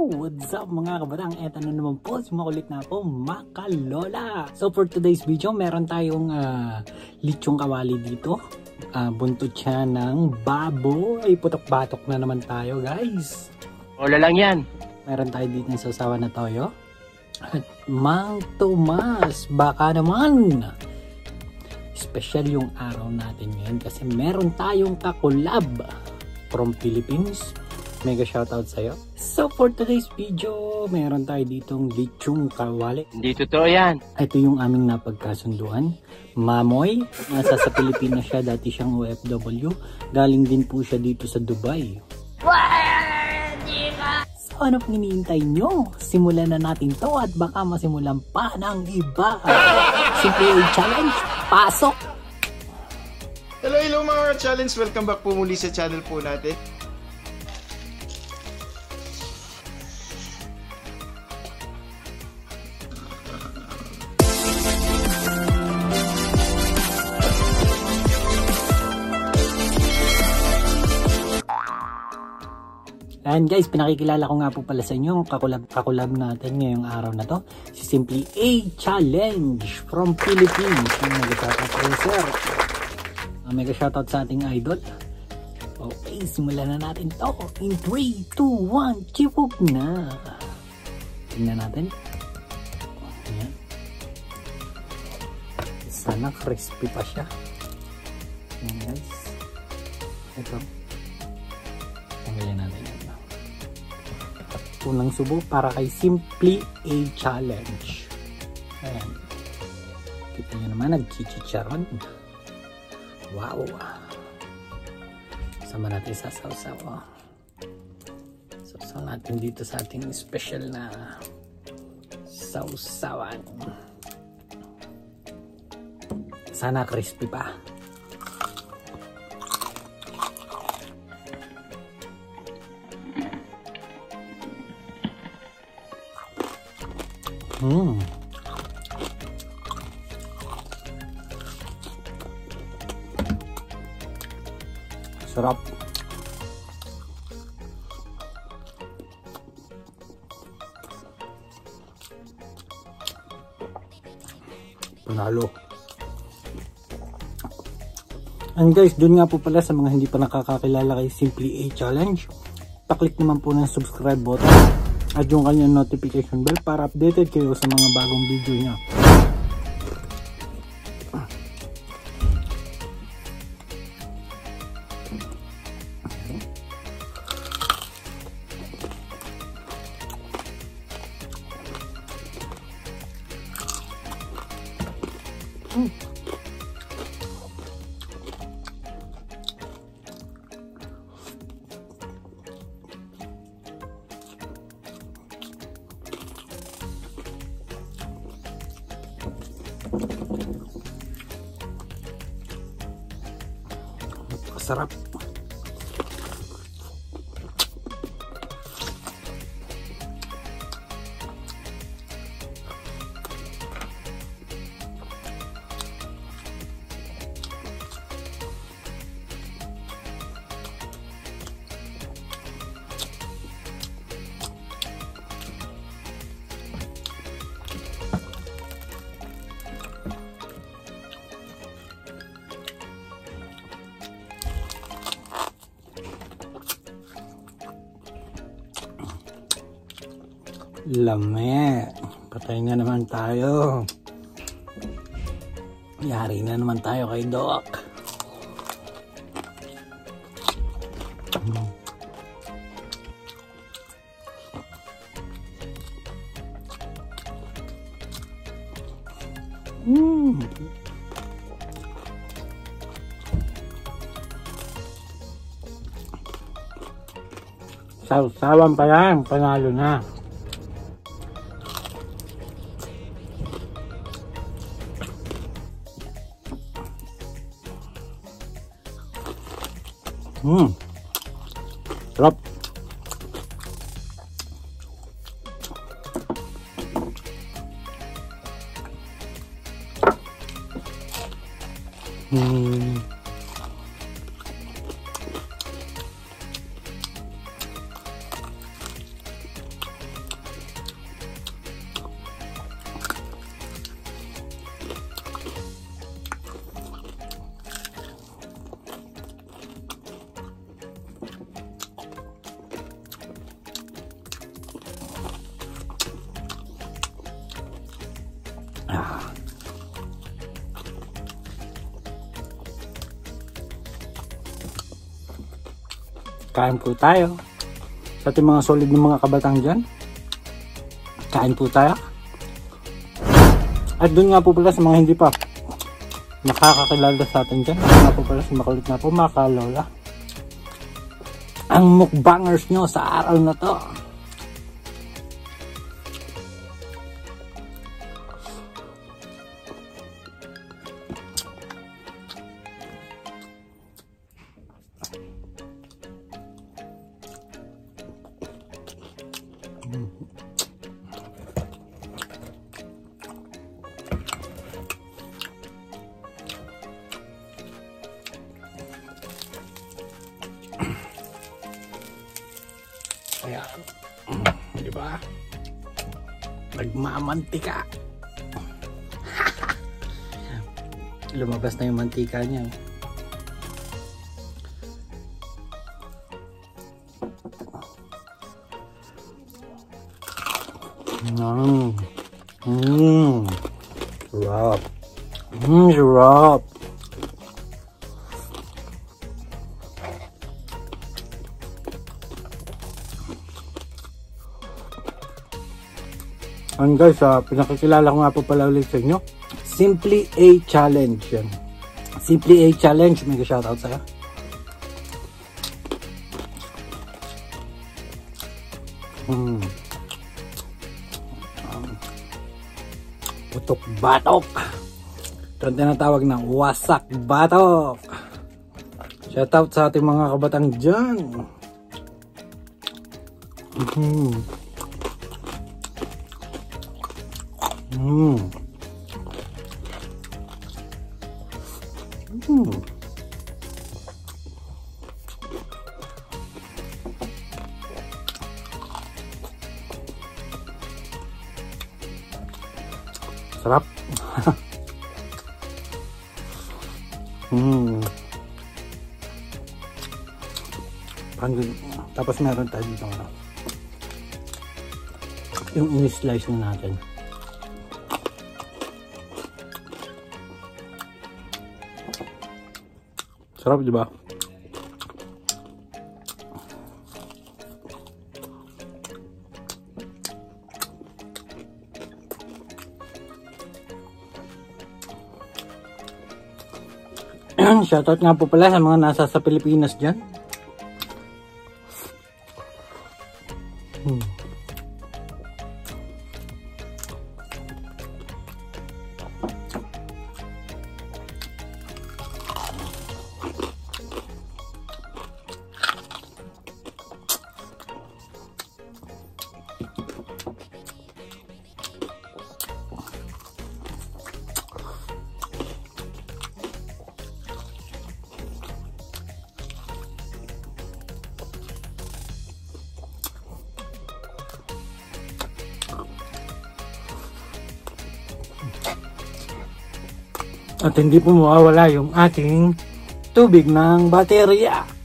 What's up mga kabatang? Eto na naman po, sumakulit na po, Makalola! So for today's video, meron tayong uh, lechong kawali dito. Uh, buntot siya ng baboy. Putok-batok na naman tayo guys. Wala lang yan. Meron tayo dito ng sasawa na toyo. At Mang Tomas, baka naman! Special yung araw natin ngayon kasi meron tayong kakulab from Philippines Mega shoutout sa'yo. So for today's video, meron tayo ditong lechong kawali. Hindi totoo yan. Ito yung aming napagkasunduan. Mamoy, nasa sa Pilipinas siya, dati siyang OFW. Galing din po siya dito sa Dubai. So ano pang iniintay nyo? Simulan na natin to at baka masimulan pa ng iba. Simple challenge, pasok! Hello, hello mga challenge! Welcome back po muli sa channel po natin. And guys, pinakikilala ko nga po pala sa inyo ang kakulab, kakulab natin ngayong araw na to. Si Simply A Challenge from Philippines. Yung mega shoutout sa sir. Uh, mega shoutout sa ating idol. Okay, simulan na natin to. In 3, 2, 1, chip up na. Tingnan natin. Ayan. Sana crispy pa siya. Ayan guys. Ito. Tanggalin natin. Unang subo para kay Simply A Challenge. Ayan. Kita nyo naman, nagchichicharon. Wow! Sama natin sa sausaw. Oh. Sausaw natin dito sa ating special na sausawan. Sana crispy pa. Hmm. Sarap. Panalo. And guys, dun nga po pala sa mga hindi pa nakakakilala kay Simply A Challenge, paklik naman po ng subscribe button at yung kanyang notification bell para updated kayo sa mga bagong video niya. Sarap. Lame. Patay na naman tayo. Yari na naman tayo kay Doc. Mm. Saw-sawan pa yan, panalo na. Hmm. Sarap. Hmm. Kain po tayo. Sa ating mga solid ng mga kabatang dyan, kain po tayo. At doon nga po pala sa mga hindi pa nakakakilala sa atin dyan, doon nga po pala sa makulit na po mga kalola. Ang mukbangers nyo sa araw na to. Ayan. Di ba? Nagmamantika. Lumabas na yung mantika niya. Mmm. Mmm. Sarap. Mmm, sarap. And guys, uh, pinakikilala ko nga po pala ulit sa inyo. Simply A Challenge yan. Simply A Challenge, may shoutout sa'yo. Hmm. Um, batok. Ito ang tinatawag ng wasak batok. Shoutout sa ating mga kabatang dyan. Hmm. Mm. Mm. Sarap. mm. Pangin. Tapos meron tayo dito. ano, Yung in-slice na natin. Sarap, di ba? Shoutout nga po pala sa mga nasa sa Pilipinas dyan. Hmm. At hindi po mawawala yung ating tubig ng baterya.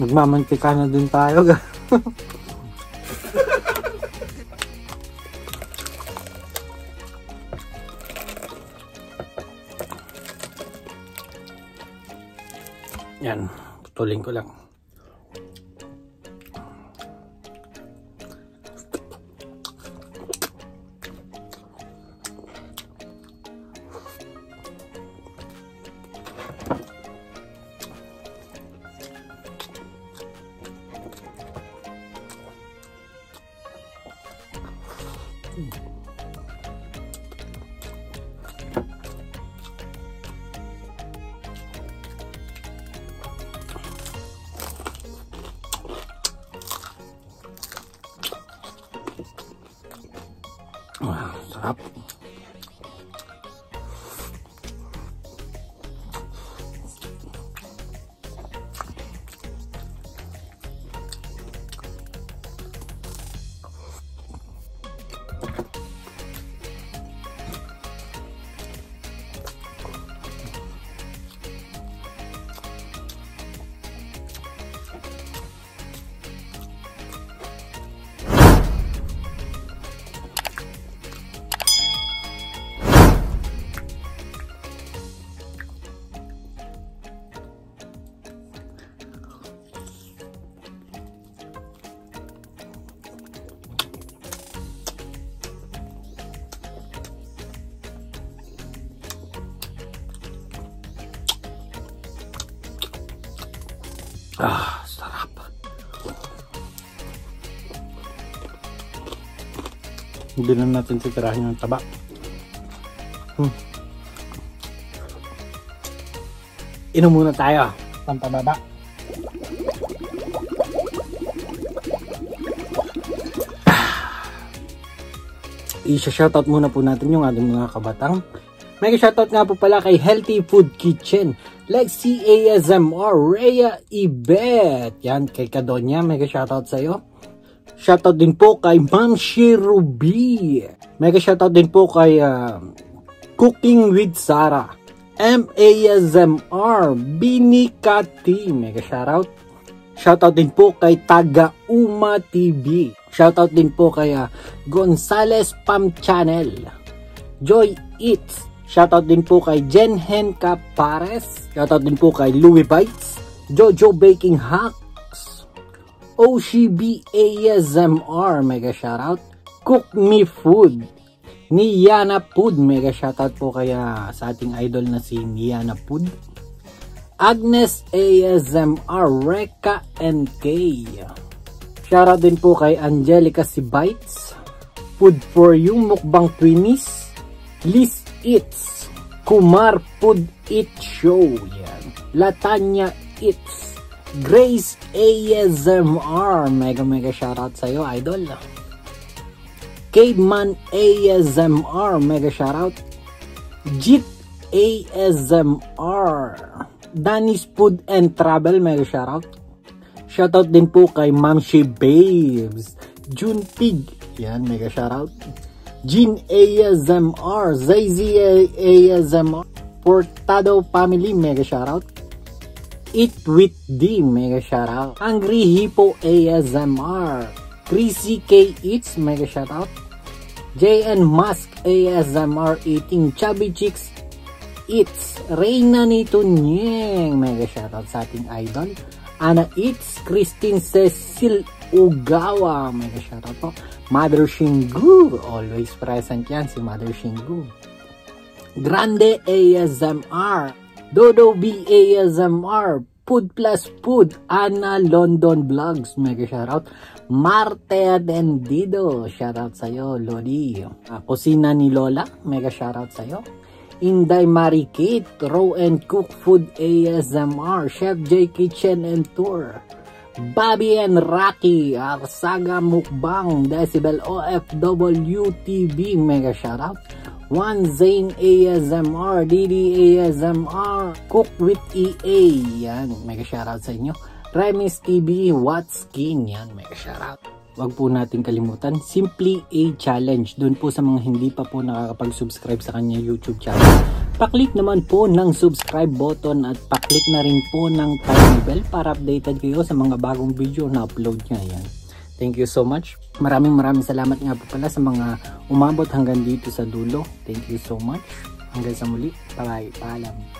Nagmamantika na din tayo. Yan, putulin ko lang. Hindi na natin titirahin yung taba. Hmm. Inom muna tayo. Pampababa. i-shoutout muna po natin yung ating mga kabatang. May shoutout nga po pala kay Healthy Food Kitchen, Lexi ASMR, Rhea Ibet. Yan, kay Kadonya, may shoutout sa'yo. Shoutout din po kay Ma'am Shirubi. May shoutout din po kay uh, Cooking with Sarah. M-A-S-M-R, Binikati. Mega shoutout. Shoutout din po kay Taga Uma TV. Shoutout din po kay uh, Gonzales Pam Channel. Joy Eats. Shoutout din po kay Jen Henka Pares. Shoutout din po kay Louis Bites. Jojo Baking Hacks. OCB ASMR. Mega shoutout. Cook Me Food. Niana Food. Mega shoutout po kaya sa ating idol na si Niana Food. Agnes ASMR Reka NK Shoutout din po kay Angelica si Bites Food for You Mukbang Twinies Liz Eats Kumar Food Eat Show yan Latanya Eats Grace ASMR Mega mega shoutout sa'yo idol. Caveman ASMR Mega shoutout. Jit ASMR Danny's Food and Travel, mega shoutout. Shoutout din po kay Mamshi Babes. June Pig, yan, mega shoutout. Jean ASMR, Zayzy ASMR, Portado Family, mega shoutout. Eat with D, mega shoutout. Hungry Hippo ASMR, Chrissy K Eats, mega shoutout. JN Musk ASMR Eating Chubby Chicks It's Reyna Nito Nyeng. Mega shoutout sa ating idol. Ana It's Christine Cecil Ugawa. Mega shoutout po. Mother Shingu. Always present yan si Mother Shingu. Grande ASMR. Dodo B ASMR. Food Plus Food. Ana London Vlogs. Mega shoutout. Marte Atendido. Shoutout sa'yo, Lodi. Uh, kusina ni Lola. Mega shoutout sa'yo. Inday Marie Kate, Raw and Cook Food ASMR, Chef J Kitchen and Tour, Bobby and Rocky, Arsaga Mukbang, Decibel OFW TV, mega shoutout. One Zane ASMR, Didi ASMR, Cook with EA, yan, mega shoutout sa inyo. Remis TV, What Skin, yan, mega shoutout. Huwag po natin kalimutan, Simply A Challenge. Doon po sa mga hindi pa po nakakapag-subscribe sa kanya YouTube channel. Paklik naman po ng subscribe button at paklik na rin po ng tiny bell para updated kayo sa mga bagong video na upload niya yan. Thank you so much. Maraming maraming salamat nga po pala sa mga umabot hanggang dito sa dulo. Thank you so much. Hanggang sa muli. Bye-bye. Paalam.